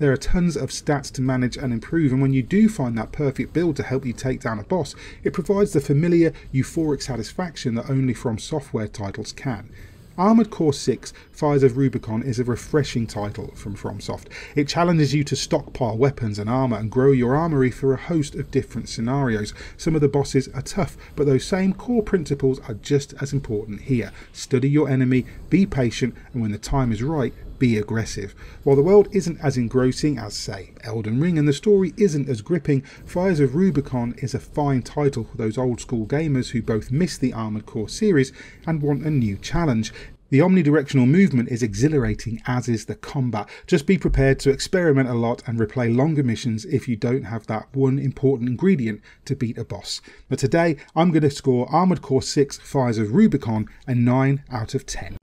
There are tons of stats to manage and improve, and when you do find that perfect build to help you take down a boss, it provides the familiar euphoric satisfaction that only From Software titles can. Armored Core 6 Fires of Rubicon is a refreshing title from FromSoft. It challenges you to stockpile weapons and armour and grow your armoury for a host of different scenarios. Some of the bosses are tough, but those same core principles are just as important here. Study your enemy, be patient, and when the time is right, be aggressive. While the world isn't as engrossing as, say, Elden Ring and the story isn't as gripping, Fires of Rubicon is a fine title for those old school gamers who both miss the Armored Core series and want a new challenge. The omnidirectional movement is exhilarating, as is the combat. Just be prepared to experiment a lot and replay longer missions if you don't have that one important ingredient to beat a boss. But today, I'm going to score Armored Core 6 Fires of Rubicon a 9 out of 10.